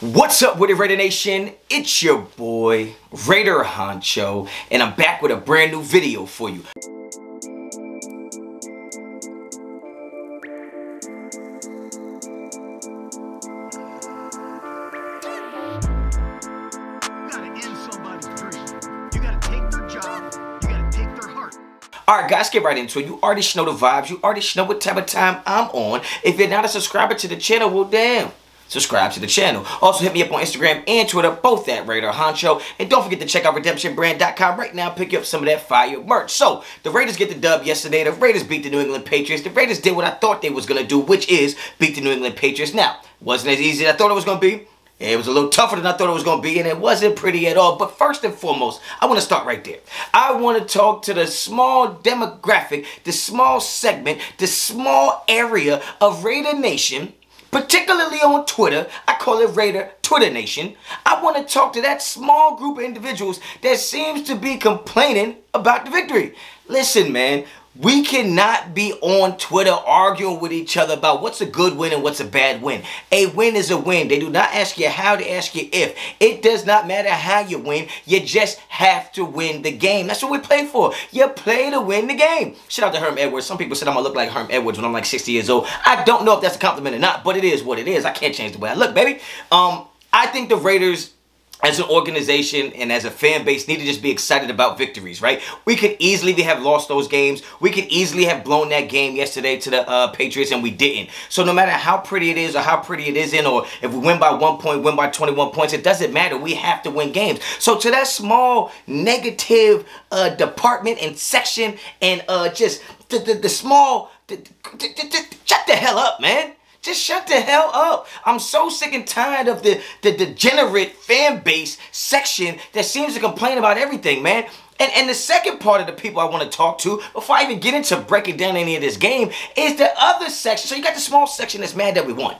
What's up with the Raider Nation? It's your boy, Raider Honcho, and I'm back with a brand new video for you. Alright guys, get right into it. You already know the vibes. You already know what type of time I'm on. If you're not a subscriber to the channel, well damn subscribe to the channel. Also, hit me up on Instagram and Twitter, both at Raider Honcho. And don't forget to check out RedemptionBrand.com right now. Pick up some of that fire merch. So, the Raiders get the dub yesterday. The Raiders beat the New England Patriots. The Raiders did what I thought they was going to do, which is beat the New England Patriots. Now, wasn't as easy as I thought it was going to be. It was a little tougher than I thought it was going to be, and it wasn't pretty at all. But first and foremost, I want to start right there. I want to talk to the small demographic, the small segment, the small area of Raider Nation particularly on Twitter. I call it Raider Twitter Nation. I want to talk to that small group of individuals that seems to be complaining about the victory. Listen, man, we cannot be on Twitter arguing with each other about what's a good win and what's a bad win. A win is a win. They do not ask you how, they ask you if. It does not matter how you win. You just have to win the game. That's what we play for. You play to win the game. Shout out to Herm Edwards. Some people said I'm going to look like Herm Edwards when I'm like 60 years old. I don't know if that's a compliment or not, but it is what it is. I can't change the way I look, baby. Um, I think the Raiders as an organization and as a fan base need to just be excited about victories, right? We could easily have lost those games. We could easily have blown that game yesterday to the uh, Patriots and we didn't. So no matter how pretty it is or how pretty it isn't or if we win by one point, win by 21 points, it doesn't matter. We have to win games. So to that small negative uh, department and section and uh, just the, the, the small, the, shut the hell up, man. Just shut the hell up. I'm so sick and tired of the, the degenerate fan base section that seems to complain about everything, man. And, and the second part of the people I want to talk to, before I even get into breaking down any of this game, is the other section. So you got the small section that's mad that we won.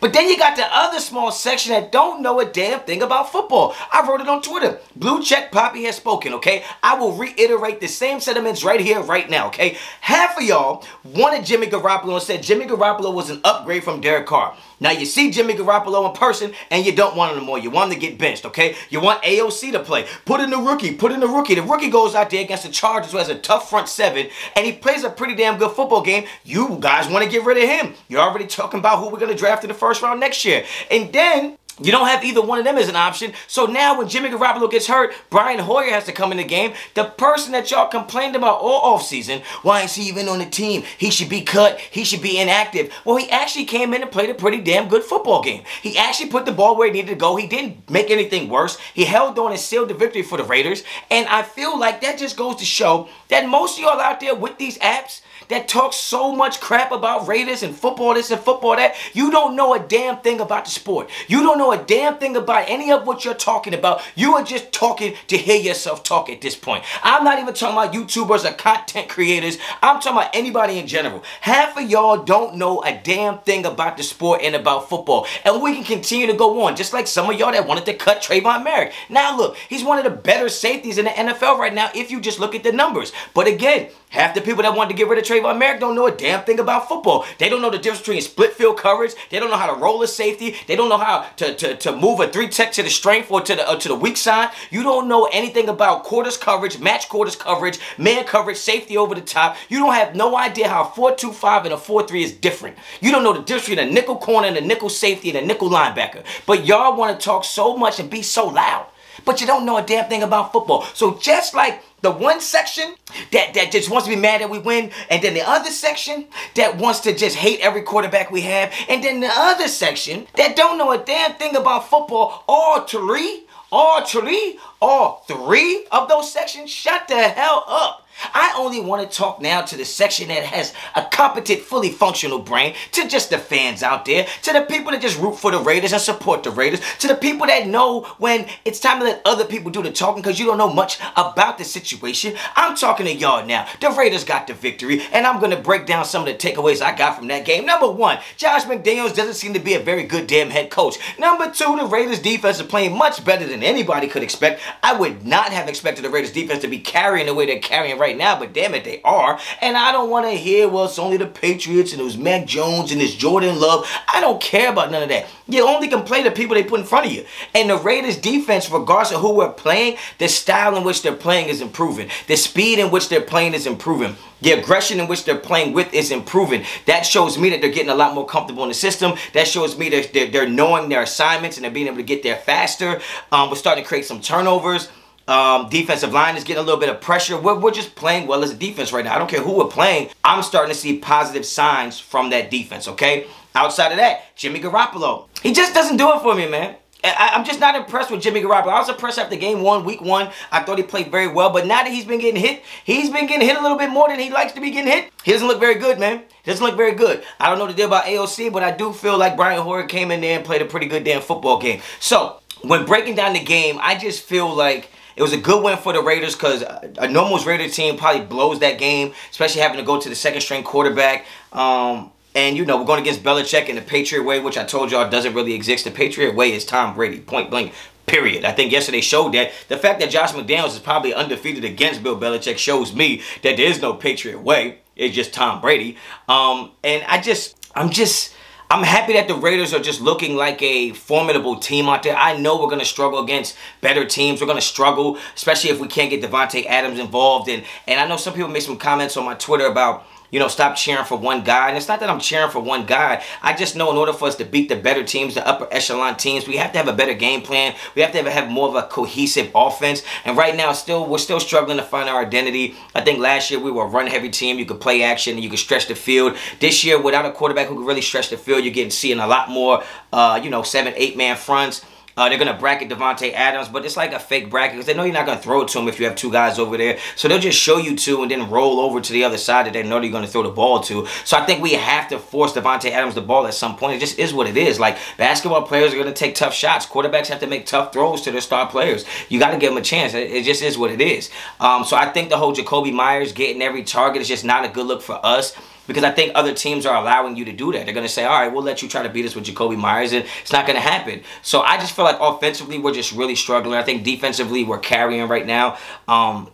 But then you got the other small section that don't know a damn thing about football. I wrote it on Twitter. Blue Check Poppy has spoken, okay? I will reiterate the same sentiments right here, right now, okay? Half of y'all wanted Jimmy Garoppolo and said Jimmy Garoppolo was an upgrade from Derek Carr. Now you see Jimmy Garoppolo in person and you don't want him anymore. You want him to get benched, okay? You want AOC to play. Put in the rookie. Put in the rookie. The rookie goes out there against the Chargers who has a tough front seven and he plays a pretty damn good football game. You guys want to get rid of him. You're already talking about who we're going to draft in the first round next year. And then you don't have either one of them as an option. So now when Jimmy Garoppolo gets hurt, Brian Hoyer has to come in the game. The person that y'all complained about all offseason, why is he even on the team? He should be cut. He should be inactive. Well, he actually came in and played a pretty damn good football game. He actually put the ball where he needed to go. He didn't make anything worse. He held on and sealed the victory for the Raiders. And I feel like that just goes to show that most of y'all out there with these apps, that talks so much crap about Raiders and football this and football that, you don't know a damn thing about the sport. You don't know a damn thing about any of what you're talking about. You are just talking to hear yourself talk at this point. I'm not even talking about YouTubers or content creators. I'm talking about anybody in general. Half of y'all don't know a damn thing about the sport and about football. And we can continue to go on, just like some of y'all that wanted to cut Tre'von Moehrig. Now look, he's one of the better safeties in the NFL right now if you just look at the numbers. But again, half the people that wanted to get rid of Tre'von Moehrig don't know a damn thing about football. They don't know the difference between split field coverage. They don't know how to roll a safety. They don't know how to, to, to move a three tech to the strength or to the, uh, to the weak side. You don't know anything about quarters coverage, match quarters coverage, man coverage, safety over the top. You don't have no idea how a 4-2-5 and a 4-3 is different. You don't know the difference between a nickel corner and a nickel safety and a nickel linebacker. But y'all want to talk so much and be so loud. But you don't know a damn thing about football. So just like the one section that, that just wants to be mad that we win, and then the other section that wants to just hate every quarterback we have, and then the other section that don't know a damn thing about football, all three, all three, all three of those sections, shut the hell up. I only want to talk now to the section that has a competent, fully functional brain, to just the fans out there, to the people that just root for the Raiders and support the Raiders, to the people that know when it's time to let other people do the talking because you don't know much about the situation. I'm talking to y'all now. The Raiders got the victory, and I'm going to break down some of the takeaways I got from that game. Number one, Josh McDaniels doesn't seem to be a very good damn head coach. Number two, the Raiders defense is playing much better than anybody could expect. I would not have expected the Raiders defense to be carrying the way they're carrying right now, but damn it, they are. And I don't want to hear, well, it's only the Patriots and it was Mac Jones and it's Jordan Love. I don't care about none of that. You only can play the people they put in front of you. And the Raiders defense, regardless of who we're playing, the style in which they're playing is improving. The speed in which they're playing is improving. The aggression in which they're playing with is improving. That shows me that they're getting a lot more comfortable in the system. That shows me that they're, they're knowing their assignments and they're being able to get there faster. Um, we're starting to create some turnovers. Um, defensive line is getting a little bit of pressure. We're, we're just playing well as a defense right now. I don't care who we're playing. I'm starting to see positive signs from that defense, okay? Outside of that, Jimmy Garoppolo. He just doesn't do it for me, man. I, am just not impressed with Jimmy Garoppolo. I was impressed after game one, week one. I thought he played very well, but now that he's been getting hit, he's been getting hit a little bit more than he likes to be getting hit. He doesn't look very good, man. He doesn't look very good. I don't know the deal about AOC, but I do feel like Brian Hoyer came in there and played a pretty good damn football game. So, when breaking down the game, I just feel like it was a good win for the Raiders because a normal Raider team probably blows that game, especially having to go to the second string quarterback. Um, and, you know, we're going against Belichick in the Patriot way, which I told y'all doesn't really exist. The Patriot way is Tom Brady, point blank, period. I think yesterday showed that. The fact that Josh McDaniels is probably undefeated against Bill Belichick shows me that there is no Patriot way. It's just Tom Brady. Um, and I just, I'm just... I'm happy that the Raiders are just looking like a formidable team out there. I know we're going to struggle against better teams. We're going to struggle, especially if we can't get Davante Adams involved. And, and I know some people made some comments on my Twitter about you know, stop cheering for one guy. And it's not that I'm cheering for one guy. I just know in order for us to beat the better teams, the upper echelon teams, we have to have a better game plan. We have to have, have more of a cohesive offense. And right now, still we're still struggling to find our identity. I think last year we were a run-heavy team. You could play action you could stretch the field. This year, without a quarterback who could really stretch the field, you're getting seeing a lot more, uh, you know, seven, eight-man fronts. Uh, they're going to bracket Davante Adams, but it's like a fake bracket because they know you're not going to throw it to him if you have two guys over there. So they'll just show you two and then roll over to the other side that they know you're going to throw the ball to. So I think we have to force Davante Adams the ball at some point. It just is what it is. Like basketball players are going to take tough shots. Quarterbacks have to make tough throws to their star players. You got to give them a chance. It, it, just is what it is. Um, so I think the whole Jakobi Meyers getting every target is just not a good look for us because I think other teams are allowing you to do that. They're going to say, all right, we'll let you try to beat us with Jakobi Meyers, and it's not going to happen. So I just feel like offensively, we're just really struggling. I think defensively, we're carrying right now. Um,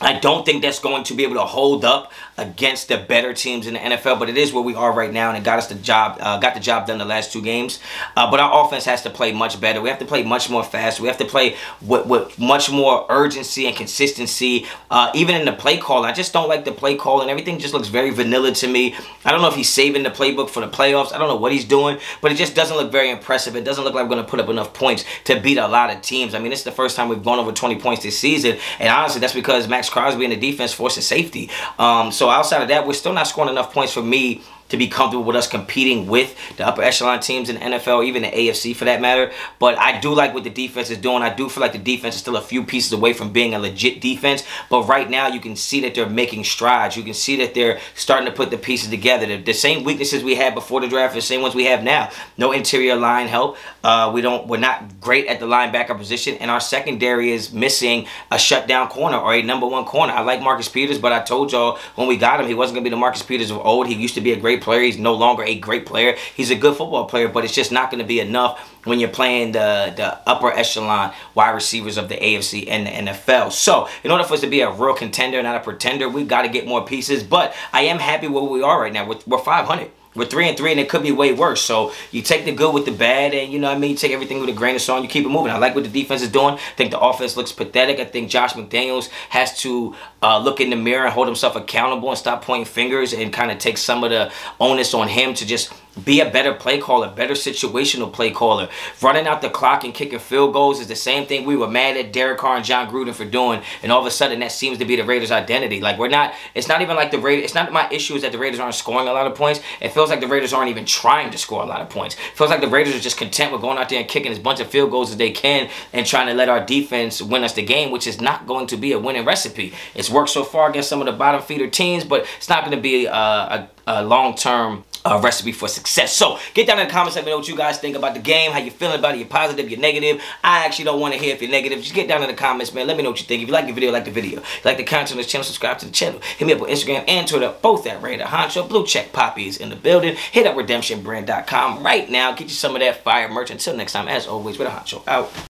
I don't think that's going to be able to hold up against the better teams in the NFL, but it is where we are right now, and it got us the job, uh, got the job done the last two games. Uh, but our offense has to play much better. We have to play much more fast. We have to play with, with much more urgency and consistency, uh, even in the play call. I just don't like the play call, and everything just looks very vanilla to me. I don't know if he's saving the playbook for the playoffs. I don't know what he's doing, but it just doesn't look very impressive. It doesn't look like we're going to put up enough points to beat a lot of teams. I mean, it's the first time we've gone over 20 points this season, and honestly, that's because Maxx Crosby in the defense forces safety. Um, so outside of that, we're still not scoring enough points for me to be comfortable with us competing with the upper echelon teams in the NFL, even the AFC for that matter. But I do like what the defense is doing. I do feel like the defense is still a few pieces away from being a legit defense. But right now, you can see that they're making strides. You can see that they're starting to put the pieces together. The, the same weaknesses we had before the draft, the same ones we have now. No interior line help. Uh, we don't. We're not great at the linebacker position, and our secondary is missing a shutdown corner or a number one corner. I like Marcus Peters, but I told y'all when we got him, he wasn't gonna be the Marcus Peters of old. He used to be a great player. He's no longer a great player. He's a good football player, but it's just not going to be enough when you're playing the, the upper echelon wide receivers of the AFC and the NFL. So, in order for us to be a real contender, not a pretender, we've got to get more pieces. But I am happy where we are right now. We're, we're 500. We're three and three, and it could be way worse. So you take the good with the bad, and you know what I mean. You take everything with a grain of salt. You keep it moving. I like what the defense is doing. I think the offense looks pathetic. I think Josh McDaniels has to uh, look in the mirror and hold himself accountable and stop pointing fingers and kind of take some of the onus on him to just be a better play caller, better situational play caller. Running out the clock and kicking field goals is the same thing we were mad at Derek Carr and Jon Gruden for doing, and all of a sudden that seems to be the Raiders' identity. Like we're not, it's not even like the Raiders. It's not my issue is that the Raiders aren't scoring a lot of points. It feels like the Raiders aren't even trying to score a lot of points. It feels like the Raiders are just content with going out there and kicking as bunch of field goals as they can and trying to let our defense win us the game, which is not going to be a winning recipe. It's worked so far against some of the bottom feeder teams, but it's not going to be a, a, a long-term uh, recipe for success. So get down in the comments, let me know what you guys think about the game, how you feeling about it, you're positive, you're negative. I actually don't want to hear if you're negative. Just get down in the comments, man. Let me know what you think. If you like the video, like the video. If you like the content on this channel, subscribe to the channel. Hit me up on Instagram and Twitter, both at Raider Honcho. Blue Check Poppy is in the building. Hit up redemptionbrand.com right now. Get you some of that fire merch. Until next time, as always, with a Honcho out.